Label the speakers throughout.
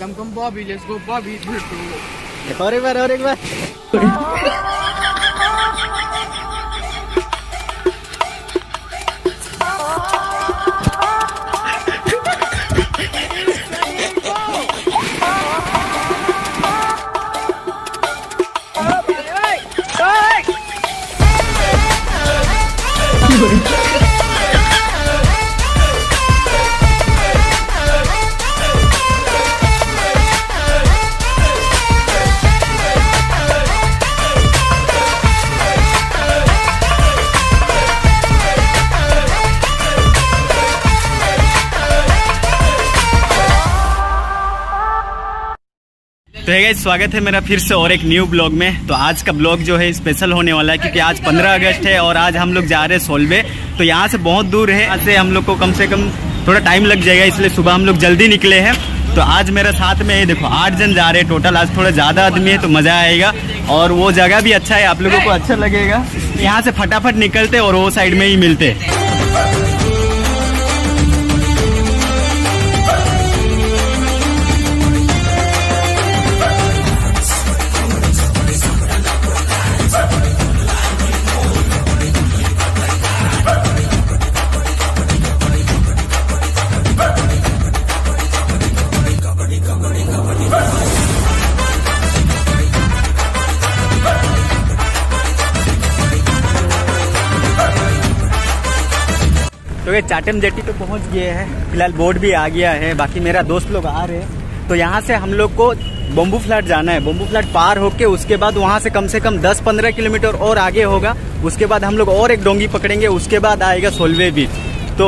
Speaker 1: Come come Bobby let's go Bobby
Speaker 2: और एक बार और एक बार तो है स्वागत है मेरा फिर से और एक न्यू ब्लॉग में। तो आज का ब्लॉग जो है स्पेशल होने वाला है, क्योंकि आज 15 अगस्त है और आज हम लोग जा रहे हैं सोलवे। तो यहाँ से बहुत दूर है, यहाँ से हम लोग को कम से कम थोड़ा टाइम लग जाएगा, इसलिए सुबह हम लोग जल्दी निकले हैं। तो आज मेरे साथ में, ये देखो, आठ जन जा रहे हैं टोटल आज थोड़ा ज़्यादा आदमी है तो मज़ा आएगा। और वो जगह भी अच्छा है, आप लोगों को अच्छा लगेगा। यहाँ से फटाफट निकलते और वो साइड में ही मिलते। ये चाटम जेटी तो पहुँच गए हैं। फ़िलहाल बोर्ड भी आ गया है, बाकी मेरा दोस्त लोग आ रहे हैं। तो यहाँ से हम लोग को बम्बू फ्लैट जाना है। बम्बू फ्लैट पार होके उसके बाद वहाँ से कम से कम 10-15 किलोमीटर और आगे होगा। उसके बाद हम लोग और एक डोंगी पकड़ेंगे, उसके बाद आएगा सोलवे बीच तो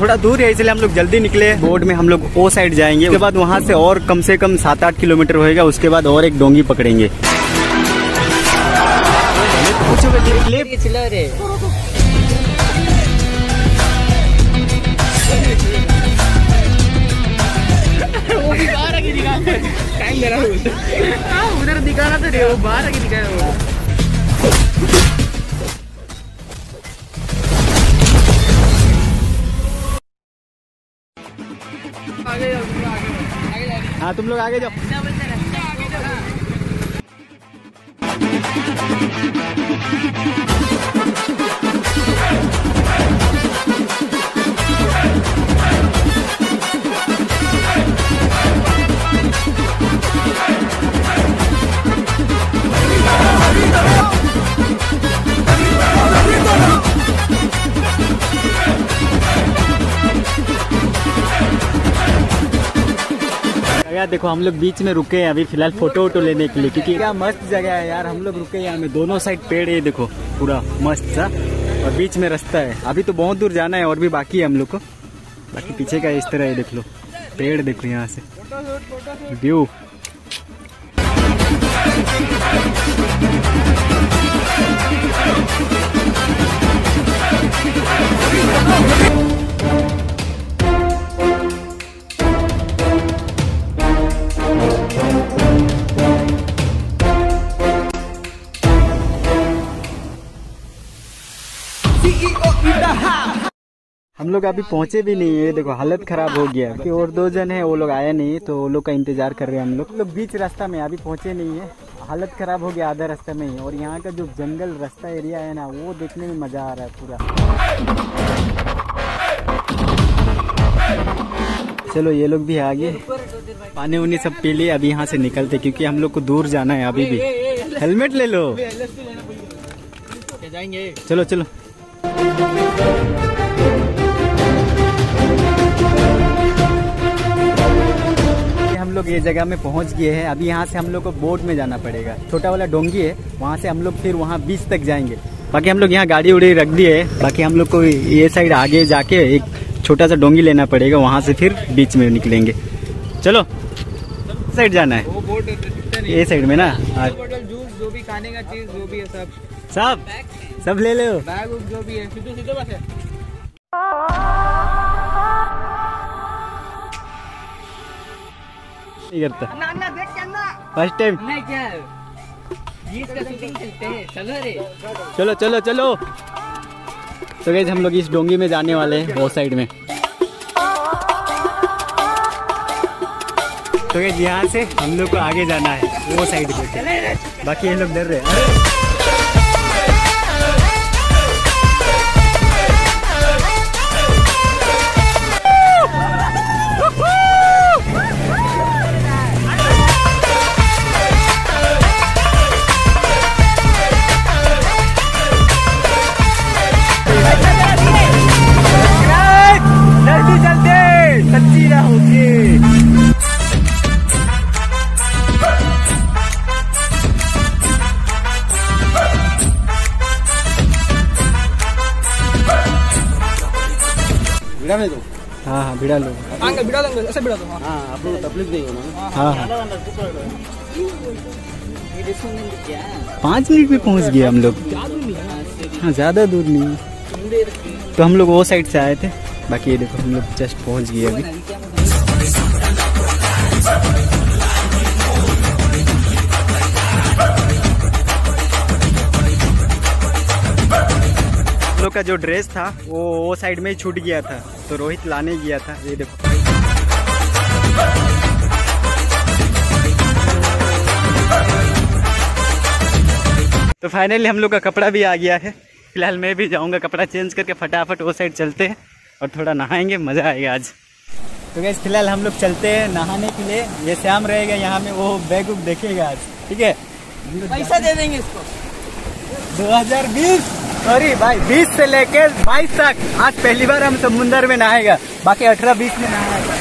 Speaker 2: थोड़ा दूर है, इसलिए हम लोग जल्दी निकले बोर्ड में हम लोग ओ साइड जाएँगे। उसके बाद वहाँ से और कम से कम सात आठ किलोमीटर होएगा, उसके बाद और एक डोंगी पकड़ेंगे।
Speaker 1: वो बाहर आके वो। जाओ
Speaker 2: हाँ तुम लोग आगे जाओ। देखो, हम लोग बीच में रुके हैं अभी फ़िलहाल फ़ोटो वोटो लेने के लिए, क्योंकि क्या मस्त जगह है यार, हम लोग रुके यहाँ में। दोनों साइड पेड़ है देखो, पूरा मस्त सा। और बीच में रास्ता है। अभी तो बहुत दूर जाना है, और भी बाकी है हम लोग को। बाकी पीछे का इस तरह है, देख लो। पेड़ देखो यहाँ से। व्यू हम लोग अभी पहुँचे भी नहीं है। देखो हालत खराब हो गया कि और दो जन है वो लोग आए नहीं तो वो लोग का इंतज़ार कर रहे हैं हम लोग। लोग बीच रास्ता में अभी पहुँचे नहीं है। हालत खराब हो गया आधा रास्ता में ही। और यहाँ का जो जंगल रास्ता एरिया है ना वो देखने में मज़ा आ रहा है पूरा। चलो ये लोग भी आ गए। पानी उनी सब पी लिए अभी यहाँ से निकलते क्योंकि हम लोग को दूर जाना है अभी भी। हेलमेट ले लो।
Speaker 1: जाएँगे
Speaker 2: चलो चलो। हम लोग ये जगह में पहुँच गए हैं। अभी यहाँ से हम लोग को बोट में जाना पड़ेगा। छोटा वाला डोंगी है वहाँ से हम लोग फिर वहाँ बीच तक जाएँगे। बाकी हम लोग यहाँ गाड़ी उड़ी रख दी है। बाकी हम लोग को ये साइड आगे जाके एक छोटा सा डोंगी लेना पड़ेगा वहाँ से फिर बीच में निकलेंगे। चलो साइड जाना है।
Speaker 1: वो बोर्ड
Speaker 2: ये साइड में ना।
Speaker 1: जूस जो भी खाने का चीज़ जो भी है सब।
Speaker 2: सब सब ले लो।
Speaker 1: बैग जो भी है। सीधे सीधे बस है।
Speaker 2: नहीं करता
Speaker 1: ना ना देख के ना
Speaker 2: फ़र्स्ट टाइम
Speaker 1: नहीं क्या जीस का शूटिंग चलते हैं चलो
Speaker 2: चलो चलो चलो तो गैस हम लोग इस डोंगी में जाने वाले हैं बहुत साइड में तो गैस यहाँ से हम लोग को आगे जाना है वो साइड पे बाकी ये लोग डर रहे हैं
Speaker 3: भिड़ा दो
Speaker 2: हाँ हाँ भिड़ा लो
Speaker 1: अंकल दो ऐसे बिड़ा दो हाँ
Speaker 3: हाँ आप लोग तकलीफ़ नहीं होना
Speaker 2: हाँ हाँ पाँच मिनट में पहुँच गए हम लोग हाँ ज़्यादा दूर नहीं तो हम लोग वो साइड से आए थे बाकी ये देखो हम लोग जस्ट पहुँच गए अभी हम लोग का जो ड्रेस था वो वो साइड में ही छूट गया था तो रोहित लाने गया था ये देखो। तो फाइनली हम लोग का कपड़ा भी आ गया है। फ़िलहाल मैं भी जाऊँगा कपड़ा चेंज करके फटाफट वो साइड चलते हैं और थोड़ा नहाएँगे मज़ा आएगा आज। तो गैस फ़िलहाल हम लोग चलते हैं नहाने के लिए। ये श्याम रहेगा यहाँ में वो बैग उग देखेगा आज ठीक है?
Speaker 1: पैसा दे देंगे इसको।
Speaker 2: 2020 सॉरी भाई 20 से लेकर 22 तक। आज पहली बार हम समुंदर में नहाएगा। बाकी 18 20 में नहाएगा।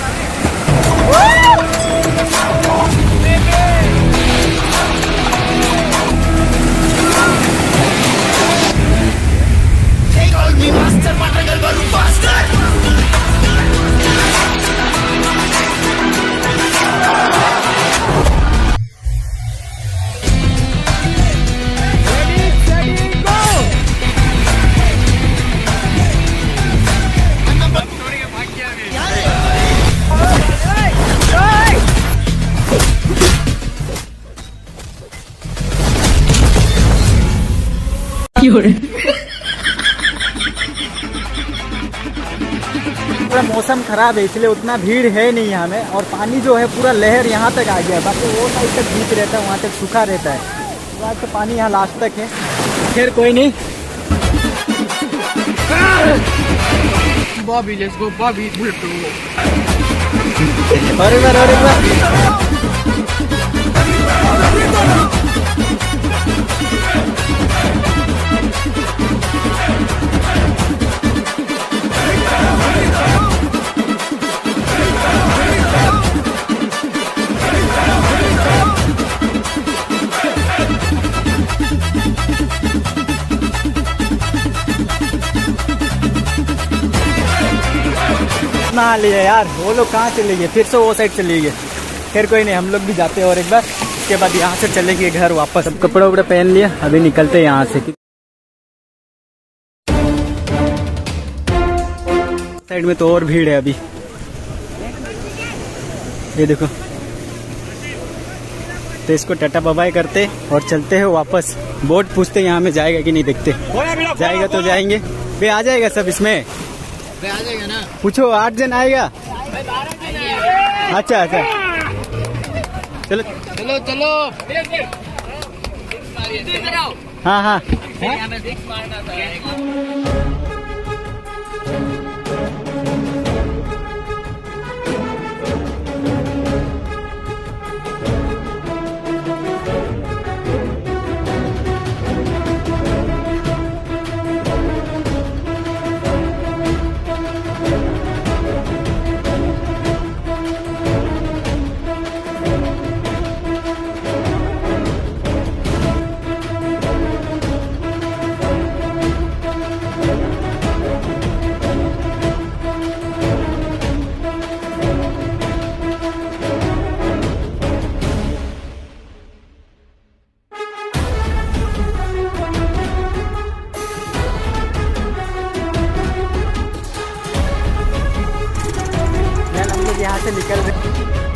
Speaker 2: पूरा मौसम खराब है इसलिए उतना भीड़ है नहीं यहाँ में और पानी जो है पूरा लहर यहाँ तक आ गया है। बाकी वो साइड तक बीच रहता है वहाँ तक सूखा रहता है। तो आज तो पानी यहाँ लास्ट तक है। खैर कोई नहीं।
Speaker 1: Bobby let's go Bobby bullet.
Speaker 2: और एक बार और एक बार नहा लिए यार वो लोग कहाँ चले गए? फिर से वो साइड चले गए। फिर कोई नहीं हम लोग भी जाते हैं और एक बार उसके बाद यहाँ से चले गए घर वापस। अब कपड़ा उपड़ा पहन लिया अभी निकलते हैं यहाँ से। साइड में तो और भीड़ है अभी। ये देखो। तो इसको टाटा बाबाई करते और चलते हैं वापस। बोट पूछते यहाँ में जाएगा कि नहीं देखते। जाएगा तो जाएँगे। वे आ जाएगा सब इसमें?
Speaker 1: आ जाएगा ना?
Speaker 2: पूछो आठ जन आएगा? अच्छा अच्छा। चलो।
Speaker 1: चलो चलो।
Speaker 2: हाँ हाँ।
Speaker 1: था। angelical